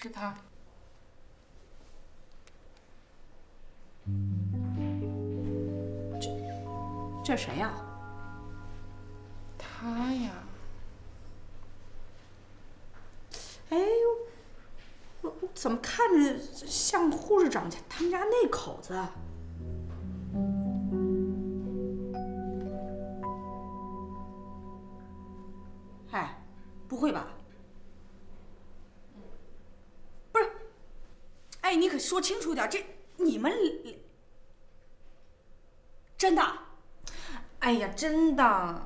是他。这这谁呀？他呀。哎，我我怎么看着像护士长家他们家那口子？说清楚点，这你们真的？哎呀，真的！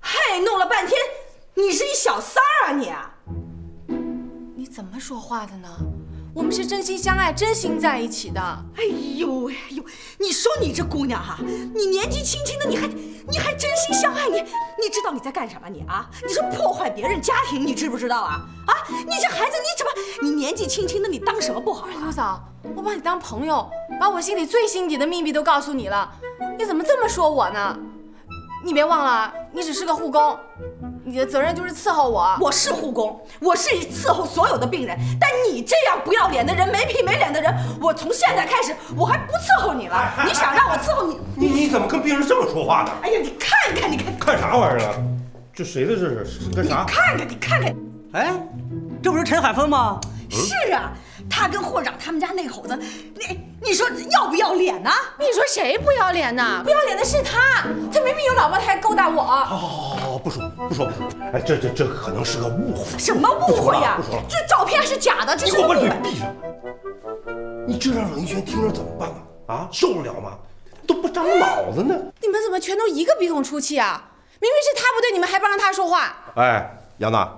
嘿，弄了半天，你是一小三儿啊你！你怎么说话的呢？我们是真心相爱，真心在一起的。哎呦哎呦，你说你这姑娘哈，你年纪轻轻的，你还你还真心相爱，你你知道你在干什么你啊？你是破坏别人家庭，你知不知道啊？啊，你这孩子你怎么你年纪轻轻的你当什么不好啊？刘嫂，我把你当朋友，把我心里最心底的秘密都告诉你了，你怎么这么说我呢？你别忘了，你只是个护工。你的责任就是伺候我。我是护工，我是伺候所有的病人。但你这样不要脸的人，没皮没脸的人，我从现在开始我还不伺候你了。你想让我伺候你？你你怎么跟病人这么说话呢？哎呀，你看看，你看看啥玩意儿啊？这谁的这是？干啥？你看看，你看看。哎，这不是陈海峰吗？是啊。他跟霍长他们家那口子，你你说要不要脸呢？你说谁不要脸呢？不要脸的是他，他明明有老婆，他还勾搭我。好，好，好，好，不说，不说，不说。哎，这这这可能是个误会。什么误会呀？不说了，这照片是假的，这是误会。你给我把嘴闭上！你这让冷一轩听着怎么办啊？啊，受得了吗？都不长脑子呢！你们怎么全都一个鼻孔出气啊？明明是他不对，你们还帮着他说话。哎，杨娜，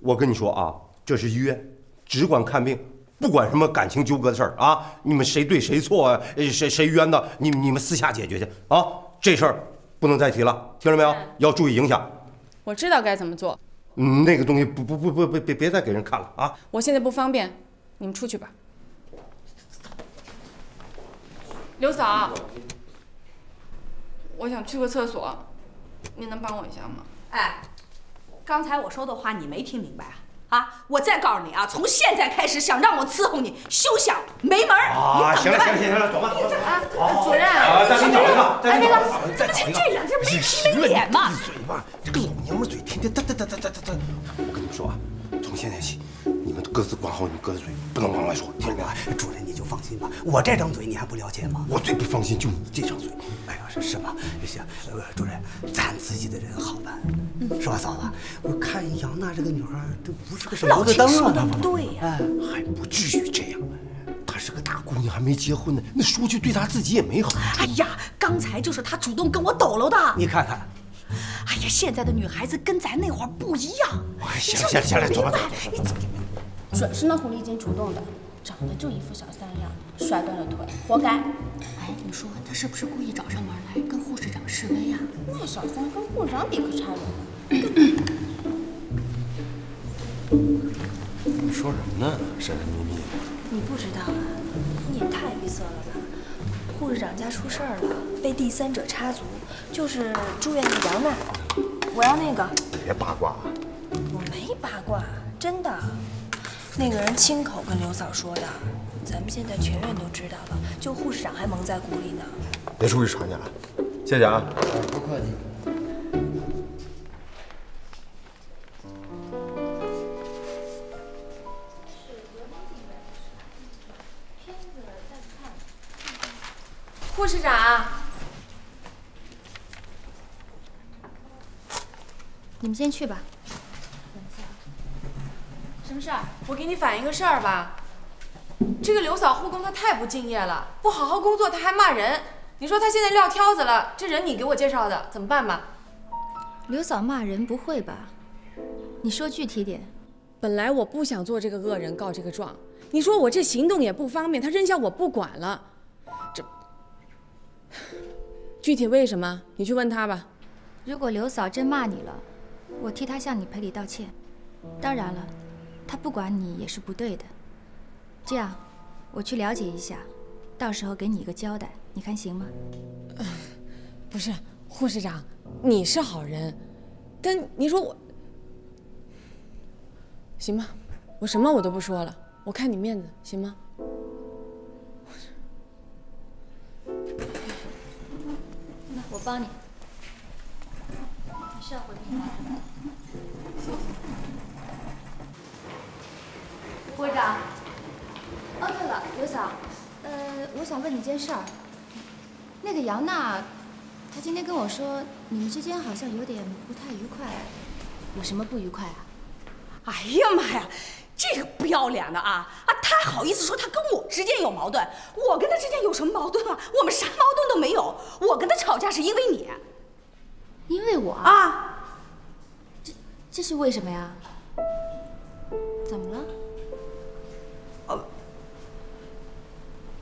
我跟你说啊，这是医院。只管看病，不管什么感情纠葛的事儿啊！你们谁对谁错啊，谁谁冤的，你你们私下解决去啊！这事儿不能再提了，听着没有？要注意影响。我知道该怎么做。嗯，那个东西不不不不别别别再给人看了啊！我现在不方便，你们出去吧。刘嫂，我想去个厕所，你能帮我一下吗？哎，刚才我说的话你没听明白啊？啊！我再告诉你啊，从现在开始想让我伺候你，休想，没门儿！啊，行了行了行了，走吧走吧。啊，主任，再给你找一个，再给你找一个，怎么成这样？这没皮没脸吗？闭嘴吧！这个老娘们嘴天天哒哒哒哒哒哒哒。我跟你们说啊，从现在起，你们各自管好你们各自嘴，不能往外说，听见没有？主任你就放心吧，我这张嘴你还不了解吗？我最不放心就你这张嘴。哎呀，是是吧？行，呃，主任，咱自己的人好办，是吧，嫂子？我看杨娜这个女孩，都不是个省油的灯啊。说的对呀，还不至于这样。她是个大姑娘，还没结婚呢，那说句对她自己也没好。哎呀，刚才就是她主动跟我抖搂的。你看看，哎呀，现在的女孩子跟咱那会儿不一样。行了行了行了，走吧走吧。准是那狐狸精主动的，长得就一副小三样，摔断了腿，活该。哎，你说她是不是故意找上门来跟护士长示威呀？那小三跟护士长比可差远了。你说什么呢？神神秘秘的。你不知道啊？你也太闭塞了吧！护士长家出事儿了，被第三者插足，就是住院的杨娜。我要那个。别八卦。我没八卦，真的。那个人亲口跟刘嫂说的，咱们现在全院都知道了，就护士长还蒙在鼓里呢。别出去传去了，谢谢啊。不客气。护士长，你们先去吧。什么事儿？我给你反映个事儿吧。这个刘嫂护工她太不敬业了，不好好工作，她还骂人。你说她现在撂挑子了，这人你给我介绍的，怎么办吧？刘嫂骂人不会吧？你说具体点。本来我不想做这个恶人告这个状，你说我这行动也不方便，她扔下我不管了。这具体为什么？你去问他吧。如果刘嫂真骂你了，我替她向你赔礼道歉。当然了。她不管你也是不对的，这样，我去了解一下，到时候给你一个交代，你看行吗？不是，护士长，你是好人，但你说我，行吧，我什么我都不说了，我看你面子，行吗？帮你。你是要回平安？部长。哦，对了，刘嫂，呃，我想问你件事儿。那个杨娜，她今天跟我说，你们之间好像有点不太愉快，有什么不愉快啊？哎呀妈呀，这个不要脸的啊！他还好意思说他跟我之间有矛盾？我跟他之间有什么矛盾啊？我们啥矛盾都没有。我跟他吵架是因为你，因为我啊，这这是为什么呀？怎么了？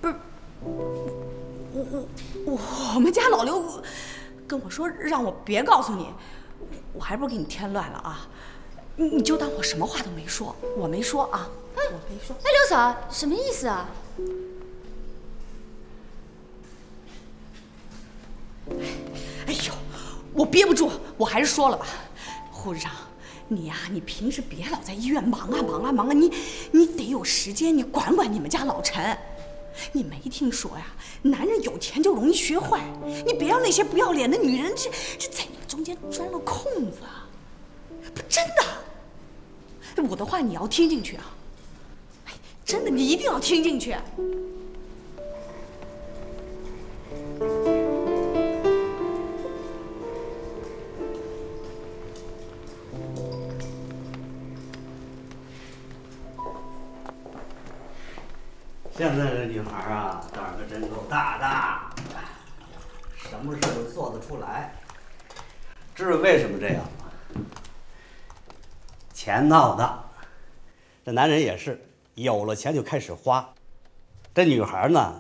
不是，我我我我们家老刘跟我说让我别告诉你，我还不是给你添乱了啊？你你就当我什么话都没说，我没说啊，我没说。哎，刘嫂，什么意思啊？哎呦，我憋不住，我还是说了吧。护士长，你呀、你平时别老在医院忙啊忙啊忙啊，你你得有时间，你管管你们家老陈。你没听说呀？男人有钱就容易学坏，你别让那些不要脸的女人这这在你们中间钻了空子啊！不，真的，我的话你要听进去啊！哎，真的，你一定要听进去。现在这女孩啊，胆儿可真够大的，什么事都做得出来。知道为什么这样？钱闹的，这男人也是有了钱就开始花，这女孩呢，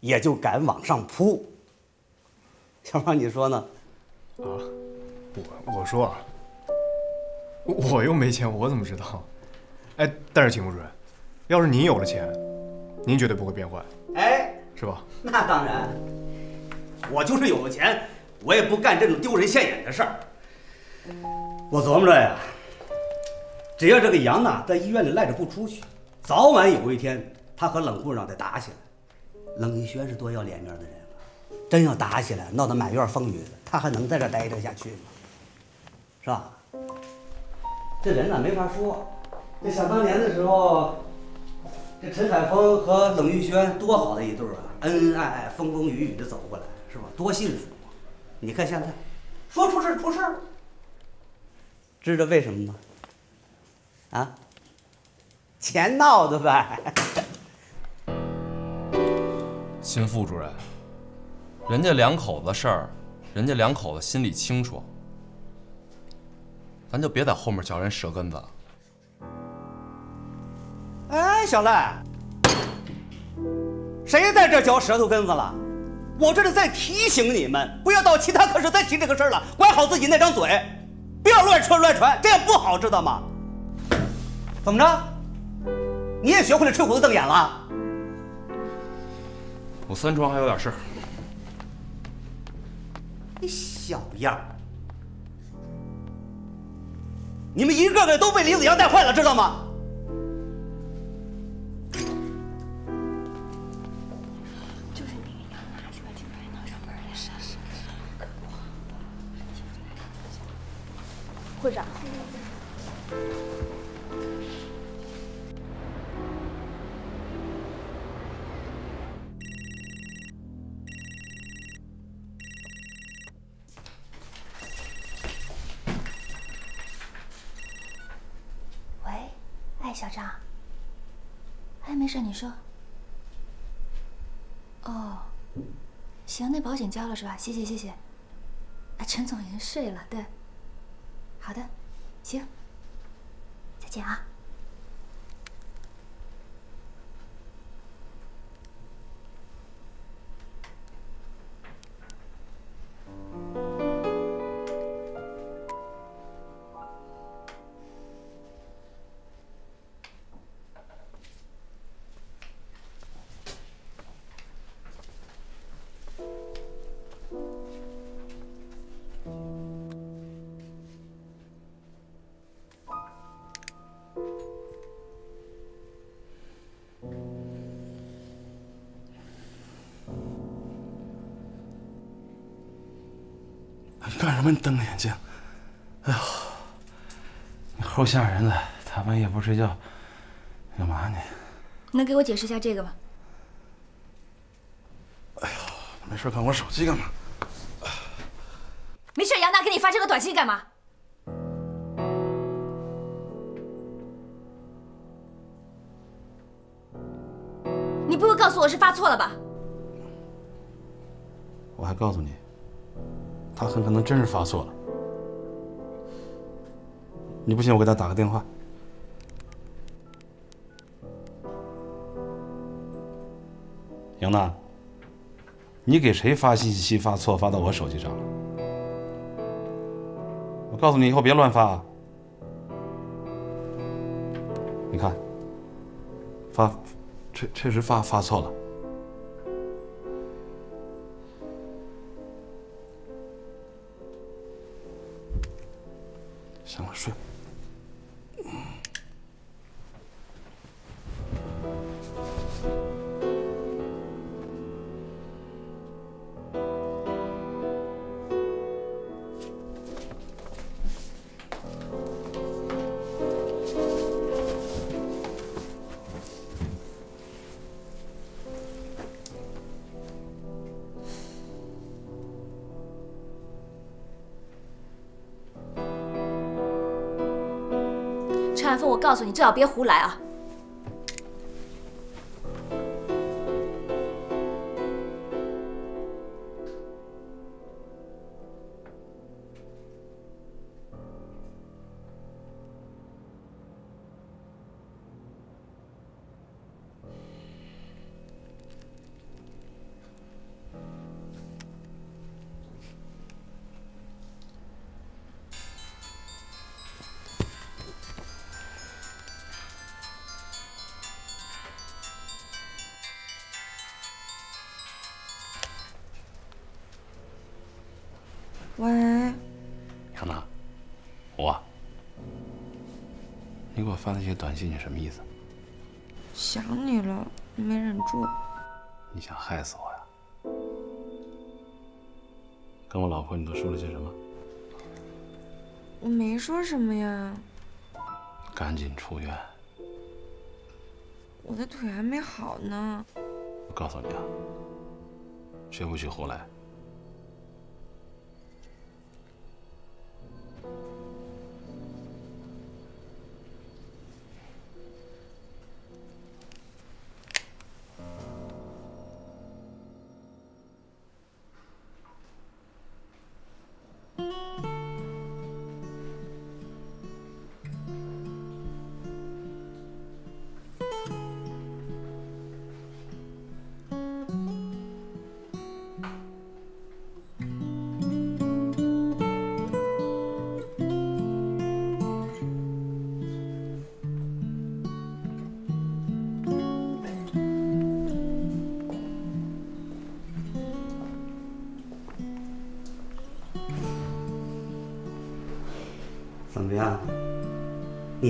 也就敢往上扑。小芳，你说呢？啊，我我说啊，我又没钱，我怎么知道？哎，但是秦副主任，要是您有了钱，您绝对不会变坏，哎，是吧？那当然，我就是有了钱，我也不干这种丢人现眼的事儿。我琢磨着呀，只要这个杨娜在医院里赖着不出去，早晚有一天她和冷护士长得打起来。冷玉轩是多要脸面的人啊，真要打起来，闹得满院风雨，他还能在这待得下去吗？是吧？这人呢没法说。这想当年的时候，这陈海峰和冷玉轩多好的一对啊，恩恩爱爱，风风雨雨的走过来，是吧？多幸福！你看现在，说出事出事，知道为什么吗？啊？钱闹的呗。新副主任，人家两口子事儿，人家两口子心里清楚，咱就别在后面嚼人舌根子了。哎，小赖，谁在这嚼舌头根子了？我这是在提醒你们，不要到其他科室再提这个事儿了，管好自己那张嘴，不要乱说乱传，这样不好，知道吗？怎么着？你也学会了吹胡子瞪眼了？我三床还有点事儿。你小样儿！你们一个个都被李子阳带坏了，知道吗？那保险交了是吧？谢谢，谢谢。啊，陈总已经睡了，对。好的，行，再见啊。什么？你瞪着眼睛？哎呦，你齁吓人的！大半夜不睡觉，干嘛你？能给我解释一下这个吗？没事看我手机干嘛？没事，杨娜给你发这个短信干嘛？你不会告诉我是发错了吧？我还告诉你，他很可能真是发错了。你不信，我给他打个电话。杨娜，你给谁发信息发错，发到我手机上了？我告诉你以后别乱发啊。你看，发，确确实发发错了。行了，睡。吧告诉你，最好别胡来啊！发那些短信，你什么意思？想你了，没忍住。你想害死我呀？跟我老婆你都说了些什么？我没说什么呀，赶紧出院！我的腿还没好呢。我告诉你啊，绝不许胡来。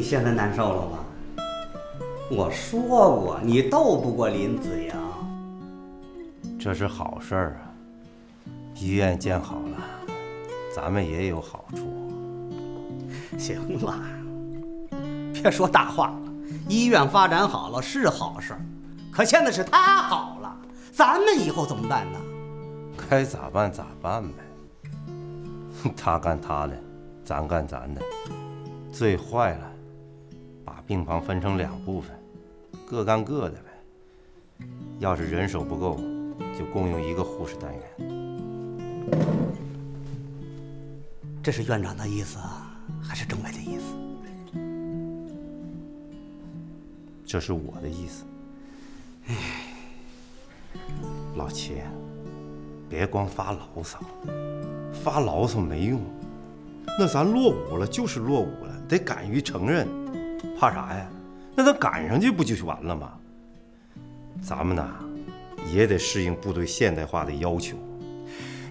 你现在难受了吧？我说过，你斗不过林子阳。这是好事儿啊！医院建好了，咱们也有好处。行了，别说大话了。医院发展好了是好事儿，可现在是他好了，咱们以后怎么办呢？该咋办咋办呗。他干他的，咱干咱的。最坏了，把病房分成两部分，各干各的呗。要是人手不够，就共用一个护士单元。这是院长的意思，还是政委的意思？这是我的意思。唉，老齐，别光发牢骚，发牢骚没用。那咱落伍了就是落伍了，得敢于承认，怕啥呀？那咱赶上去不就完了吗？咱们呐，也得适应部队现代化的要求。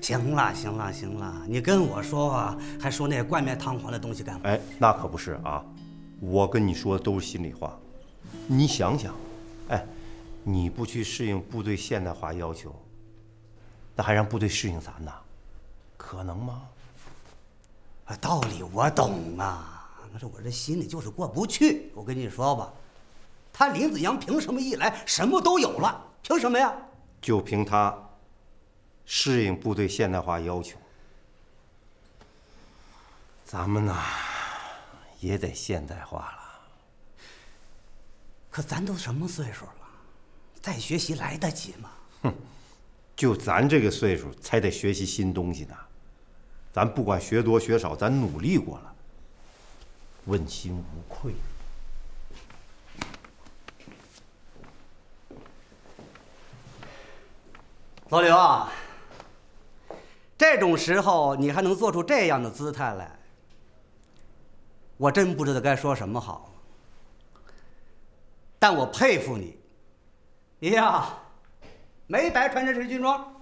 行了，行了，行了，你跟我说话还说那冠冕堂皇的东西干嘛？哎，那可不是啊，我跟你说的都是心里话。你想想，哎，你不去适应部队现代化要求，那还让部队适应咱呢？可能吗？啊，道理我懂啊，可是我这心里就是过不去。我跟你说吧，他林子阳凭什么一来什么都有了？凭什么呀？就凭他适应部队现代化要求，咱们呐也得现代化了。可咱都什么岁数了，再学习来得及吗？哼，就咱这个岁数才得学习新东西呢。咱不管学多学少，咱努力过了，问心无愧。老刘啊，这种时候你还能做出这样的姿态来，我真不知道该说什么好。但我佩服你，你呀，没白穿这身军装。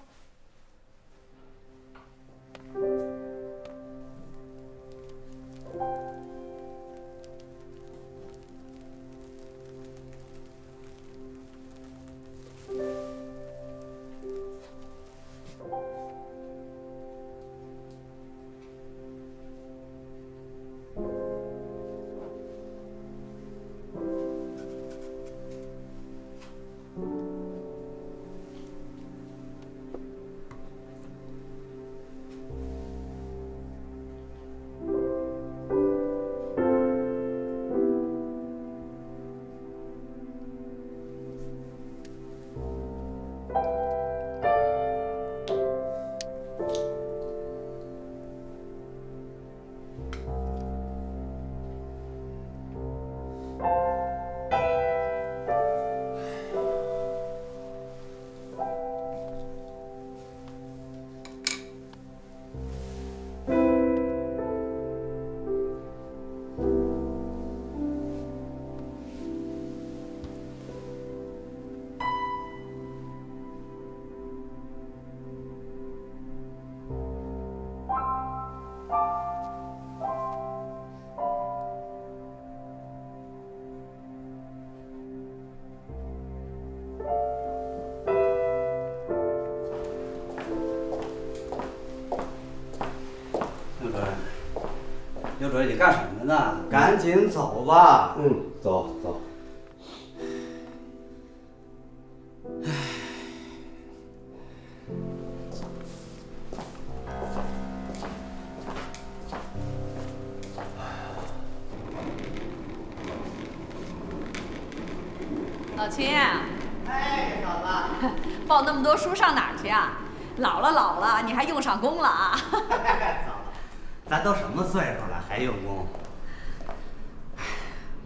刘主任，你干什么呢？赶紧走吧。嗯，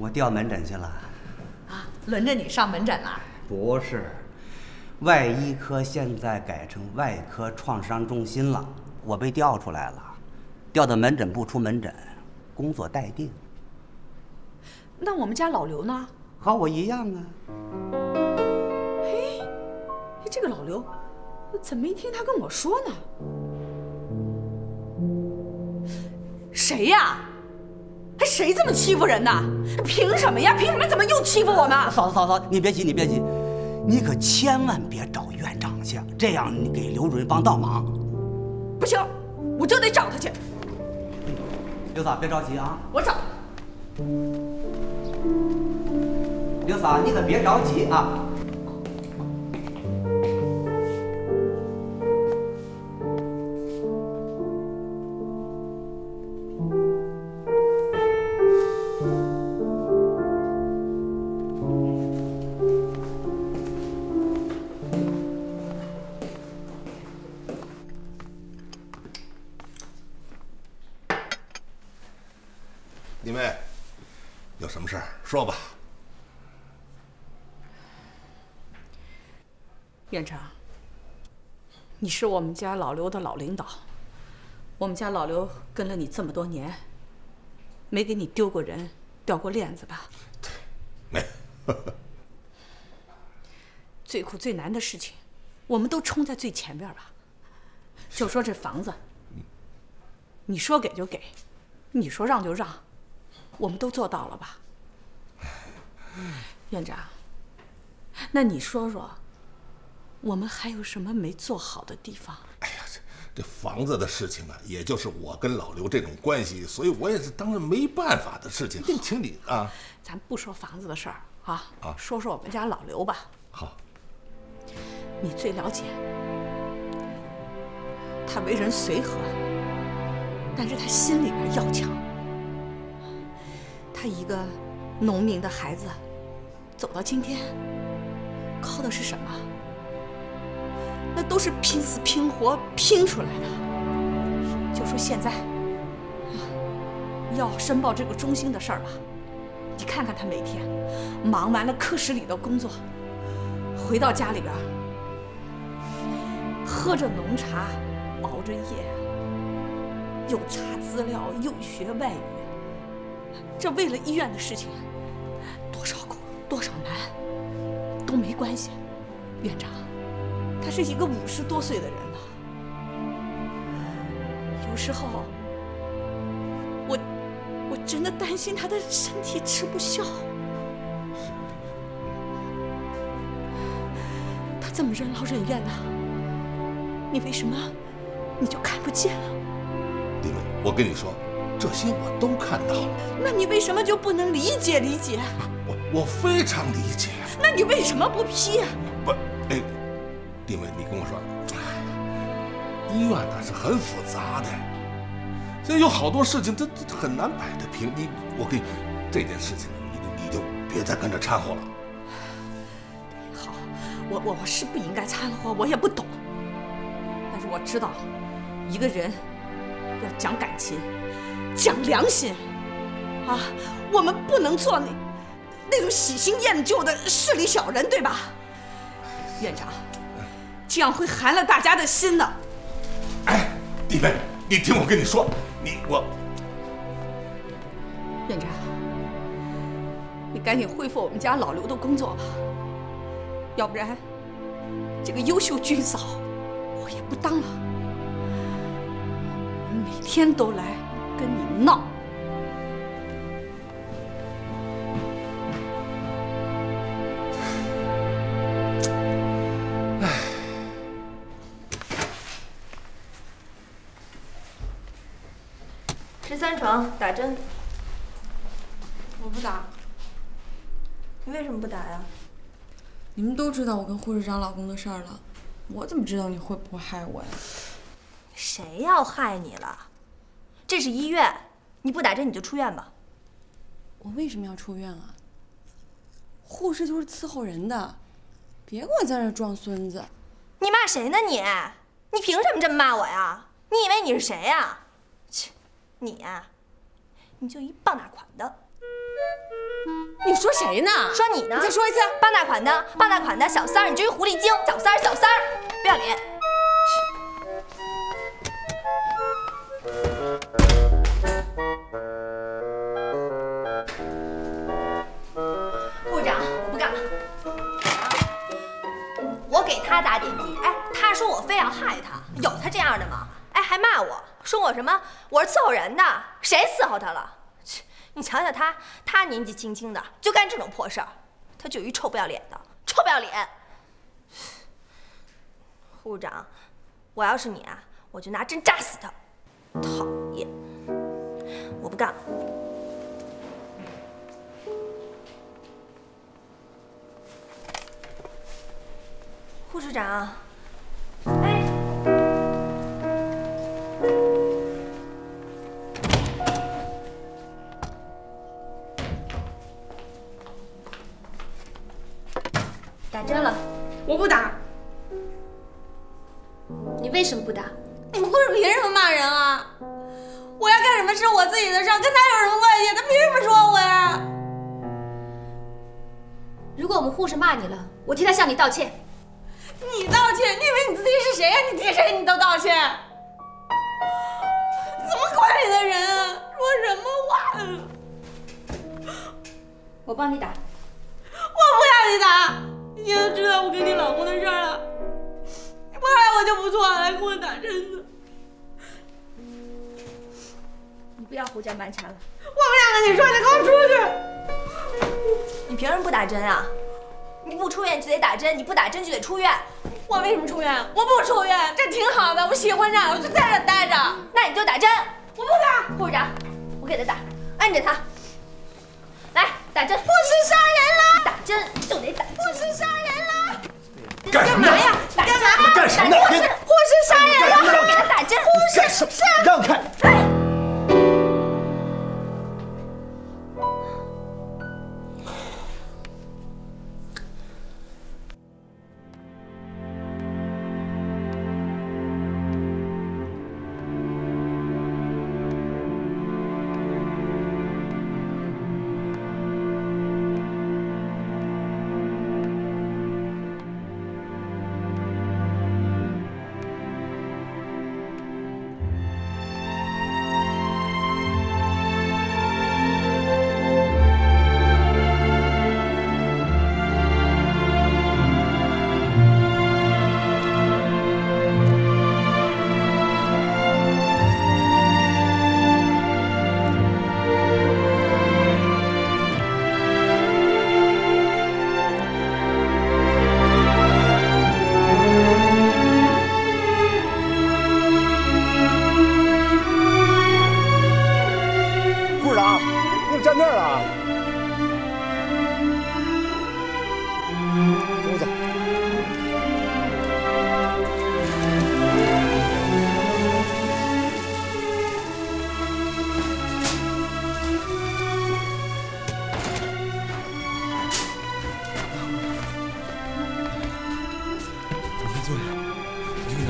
我调门诊去了。啊，轮着你上门诊了？不是，外医科现在改成外科创伤中心了，我被调出来了，调到门诊部出门诊，工作待定。那我们家老刘呢？和我一样啊。嘿，这个老刘，怎么没听他跟我说呢？谁呀？还谁这么欺负人呢？凭什么呀？凭什么？怎么又欺负我们？嫂子，嫂子，你别急，你别急，你可千万别找院长去，这样你给刘主任帮倒忙。不行，我就得找他去。刘嫂，别着急啊，我找。刘嫂，你可别着急啊。是我们家老刘的老领导，我们家老刘跟了你这么多年，没给你丢过人、掉过链子吧？没。最苦最难的事情，我们都冲在最前边吧。就说这房子，你说给就给，你说让就让，我们都做到了吧？院长，那你说说，我们还有什么没做好的地方？哎呀，这这房子的事情啊，也就是我跟老刘这种关系，所以我也是当然没办法的事情，请你啊。咱不说房子的事儿啊，啊说说我们家老刘吧。好，你最了解。他为人随和，但是他心里边要强。他一个农民的孩子，走到今天，靠的是什么？那都是拼死拼活拼出来的。就说现在，要申报这个中心的事儿吧，你看看他每天忙完了科室里的工作，回到家里边，喝着浓茶，熬着夜，又查资料，又学外语。这为了医院的事情，多少苦，多少难，都没关系。院长，他是一个五十多岁的人了，有时候我我真的担心他的身体吃不消。他这么任劳任怨的，你为什么你就看不见了？李梅，我跟你说，这些我都看到了，那你为什么就不能理解理解？我我非常理解。那你为什么不批弟妹，你跟我说，医院那是很复杂的，这有好多事情，这这很难摆得平。你，我跟这件事情，你你就别再跟着掺和了。好，我我我是不应该掺和，我也不懂，但是我知道，一个人要讲感情，讲良心，啊，我们不能做那那种喜新厌旧的势利小人，对吧？院长，这样会寒了大家的心的。哎弟妹，你听我跟你说，你我院长，你赶紧恢复我们家老刘的工作吧，要不然这个优秀军嫂我也不当了。每天都来跟你闹。床打针，我不打。你为什么不打呀？你们都知道我跟护士长老公的事儿了，我怎么知道你会不会害我呀？谁要害你了？这是医院，你不打针你就出院吧。我为什么要出院啊？护士就是伺候人的，别给我在这儿装孙子。你骂谁呢你？你凭什么这么骂我呀？你以为你是谁呀？切，你呀、你就一傍大款的。你说谁呢？说你呢？你再说一次。傍大款的，傍大款的小三儿，你就是狐狸精，小三儿，小三儿，不要脸。部长，我不干了。我给他打点滴，哎，他说我非要害他，有他这样的吗？哎，还骂我说我什么？我是伺候人的，谁伺候他了？切你瞧瞧他，他年纪轻轻的就干这种破事儿，他就一臭不要脸的，臭不要脸。护士长，我要是你啊，我就拿针扎死他。讨厌，我不干了。护士长，哎，打针了，我不打。你为什么不打？你们护士凭什么骂人啊？我要干什么是我自己的事，跟他有什么关系？他凭什么说我呀？如果我们护士骂你了，我替他向你道歉。你道歉？你以为你自己是谁呀、你替谁你都道歉？怎么管理的人啊？说什么话啊？我帮你打。我不要你打！你现在知道我跟你老公的事儿了，你不爱我就不错了，还给我打针呢。你不要胡搅蛮缠了。我不想跟你说，你给我出去！你凭什么不打针啊？你不出院就得打针，你不打针就得出院。我我为什么出院？我不出院，这挺好的，我喜欢这儿，我就在这待着。那你就打针。我不打。护士长，我给他打，按着他。来打针。不是杀人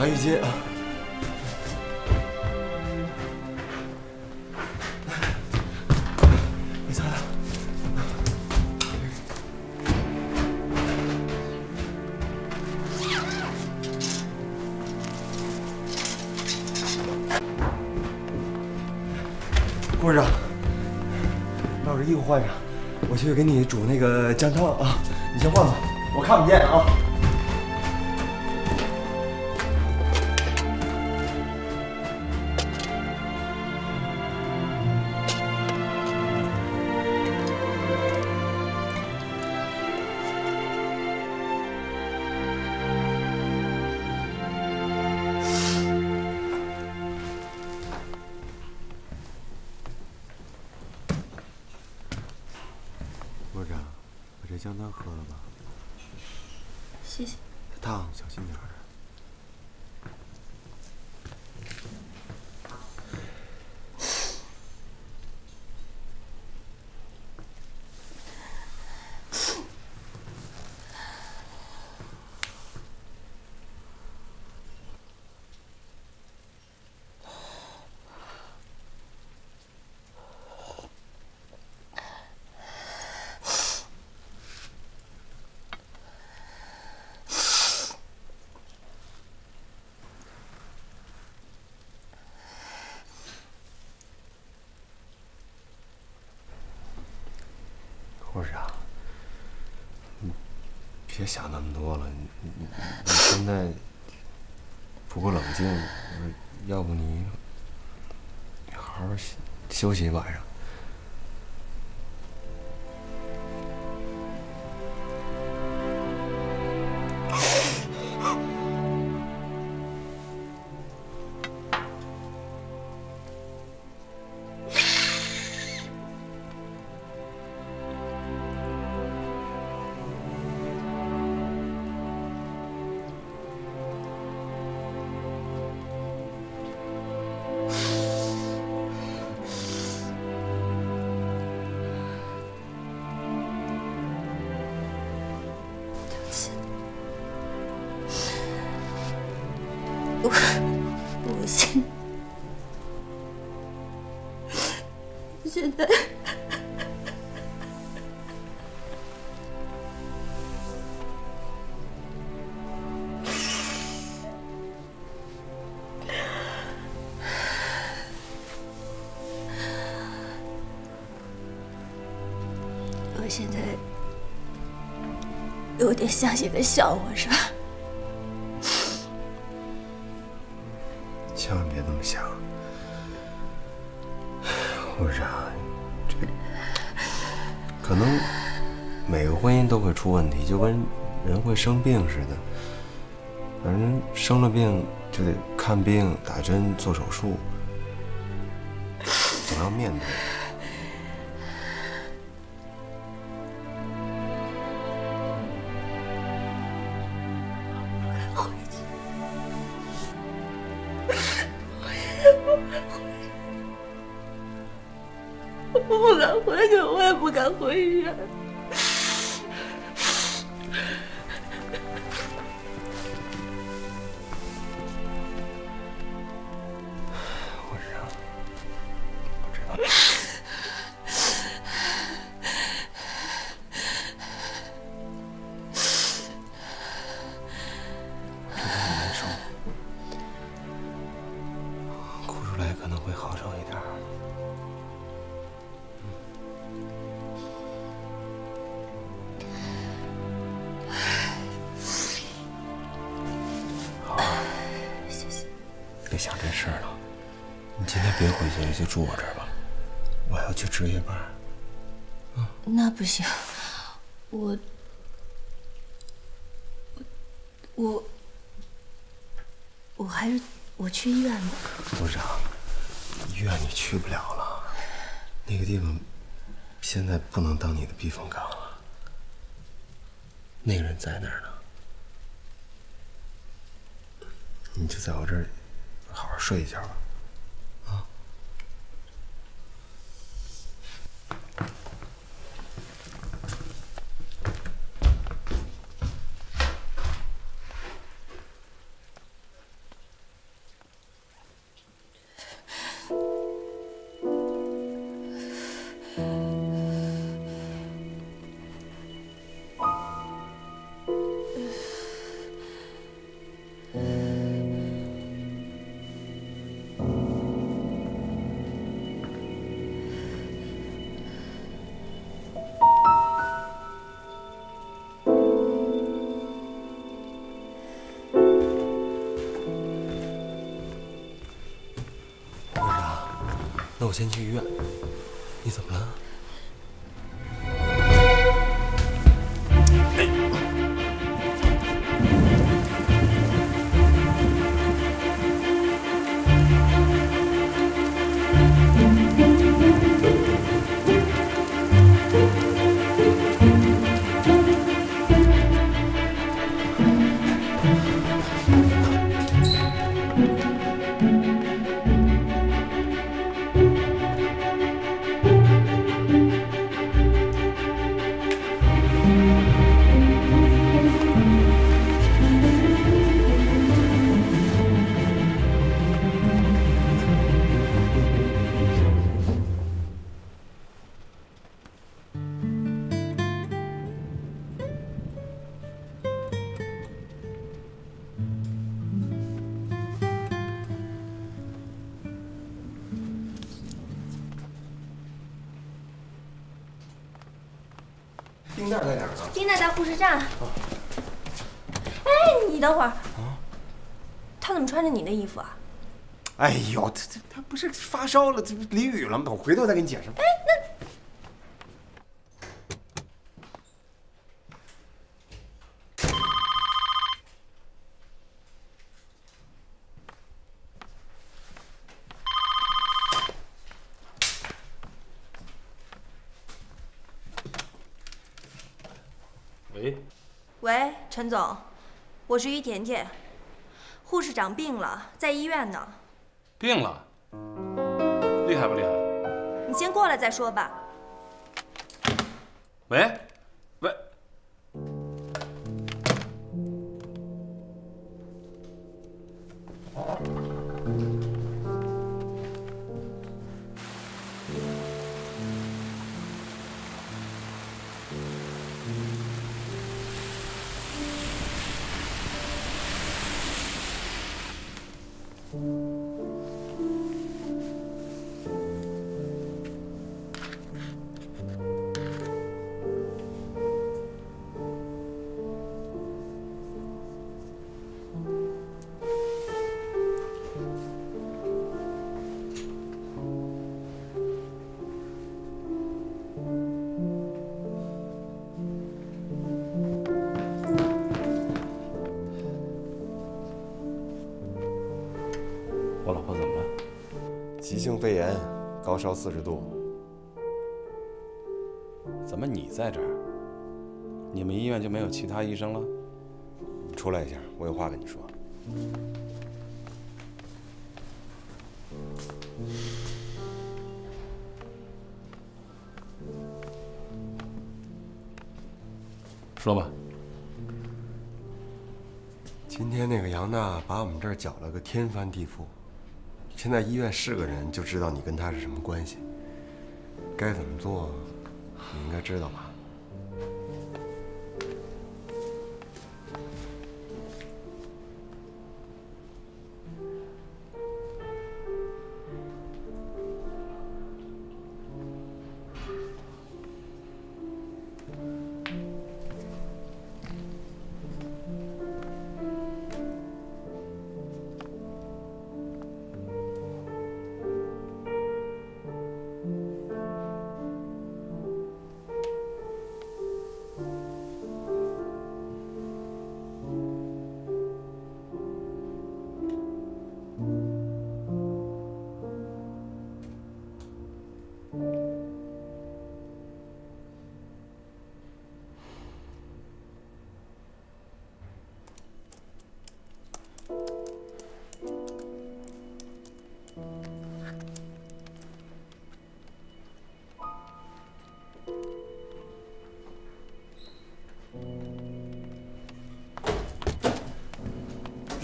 我去给你拿浴巾啊。你擦擦。护士长，把我这衣服换上，我去给你煮那个姜汤啊。你先换吧，我看不见啊。护士长，你别想那么多了，你你你现在不够冷静，要不你好好休息一晚上。有点像你在笑我，是吧？千万别这么想，护士长，这可能每个婚姻都会出问题，就跟人会生病似的。反正生了病就得看病、打针、做手术，总要面对。出来可能会好受一点儿。好啊，谢谢。别想这事儿了，你今天别回去了，就住我这儿吧。我还要去值夜班。那不行，我我我还是我去医院吧。部长，医院你去不了了，那个地方现在不能当你的避风港了。那个人在那儿呢，你就在我这儿好好睡一觉吧。那我先去医院。你怎么了？烧了，这不淋雨了吗？我回头再给你解释。哎，那喂，喂，陈总，我是于甜甜，护士长病了，在医院呢。病了，厉害不厉害？你先过来再说吧。喂，喂，性肺炎，高烧四十度。怎么你在这儿？你们医院就没有其他医生了？你出来一下，我有话跟你说。说吧。今天那个杨娜把我们这儿搅了个天翻地覆，现在医院是个人就知道你跟他是什么关系，该怎么做，你应该知道吧？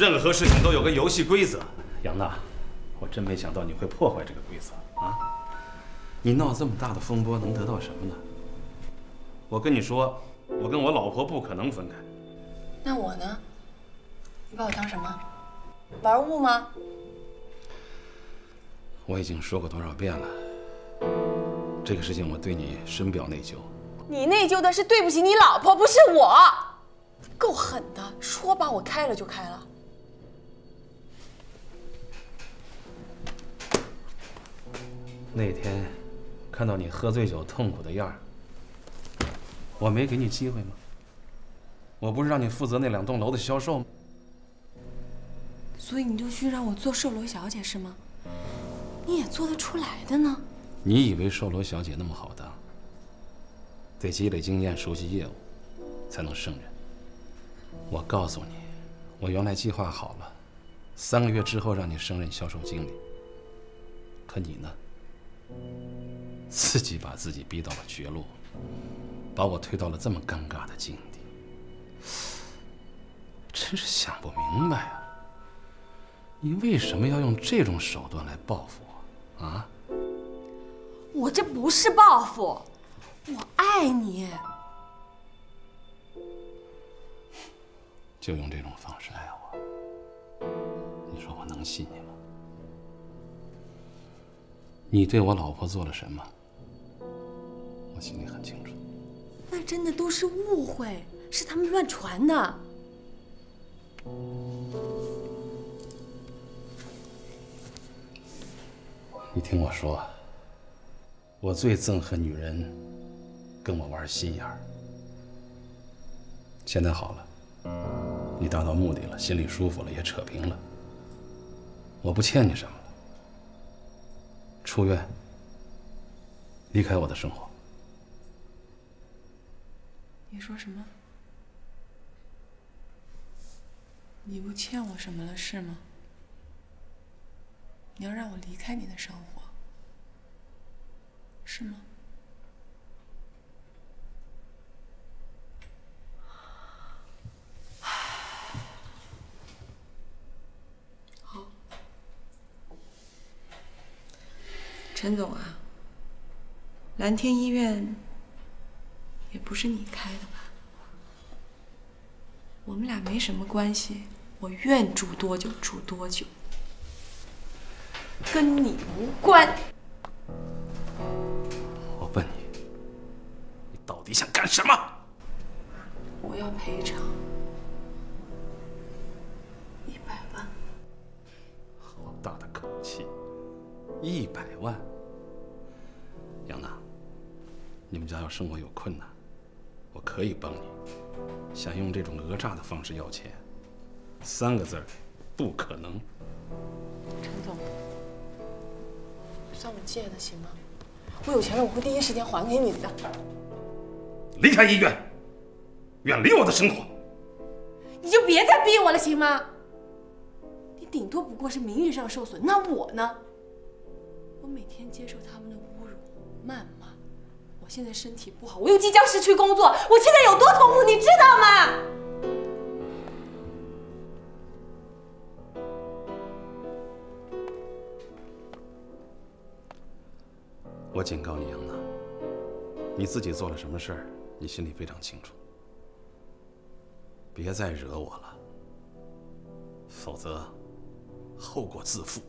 任何事情都有个游戏规则，杨娜，我真没想到你会破坏这个规则啊！你闹这么大的风波，能得到什么呢？我跟你说，我跟我老婆不可能分开。那我呢？你把我当什么？玩物吗？我已经说过多少遍了，这个事情我对你深表内疚。你内疚的是对不起你老婆，不是我。够狠的，说把我开了就开了。那天看到你喝醉酒痛苦的样儿，我没给你机会吗？我不是让你负责那两栋楼的销售吗？所以你就去让我做售楼小姐是吗？你也做得出来的呢？你以为售楼小姐那么好当？得积累经验、熟悉业务，才能胜任。我告诉你，我原来计划好了，三个月之后让你升任销售经理。可你呢？自己把自己逼到了绝路，把我推到了这么尴尬的境地，真是想不明白啊！你为什么要用这种手段来报复我啊？我这不是报复，我爱你。就用这种方式爱我，你说我能信你吗？你对我老婆做了什么？我心里很清楚。那真的都是误会，是他们乱传的。你听我说，我最憎恨女人跟我玩心眼儿。现在好了，你达到目的了，心里舒服了，也扯平了。我不欠你什么。出院，离开我的生活。你说什么？你不欠我什么了是吗？你要让我离开你的生活，是吗？陈总啊，蓝天医院也不是你开的吧？我们俩没什么关系，我愿住多久住多久，跟你无关。我问你，你到底想干什么？我要赔偿一百万。好大的口气！一百万，你们家要生活有困难，我可以帮你。想用这种讹诈的方式要钱，三个字儿，不可能。陈总，算我借的，行吗？我有钱了，我会第一时间还给你的。离开医院，远离我的生活。你就别再逼我了，行吗？你顶多不过是名誉上受损，那我呢？我每天接受他们的侮辱、谩骂，我现在身体不好，我又即将失去工作，我现在有多痛苦，你知道吗？我警告你，杨娜，你自己做了什么事儿，你心里非常清楚。别再惹我了，否则后果自负。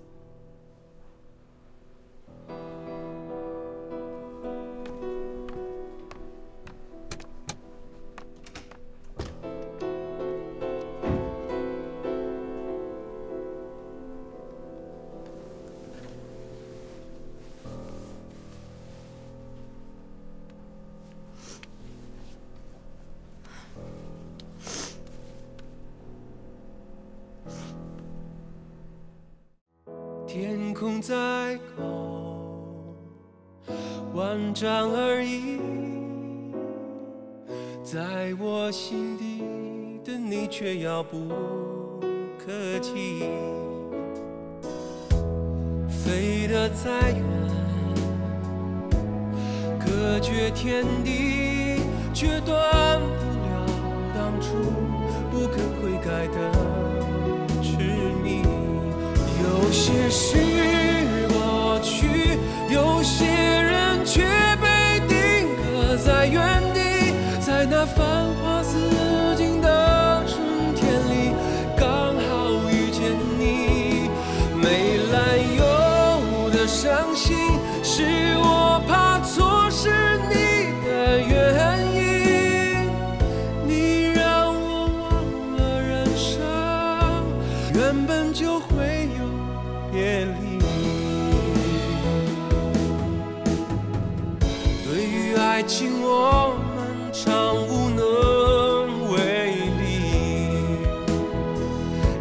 爱情，我们常无能为力。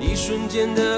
一瞬间的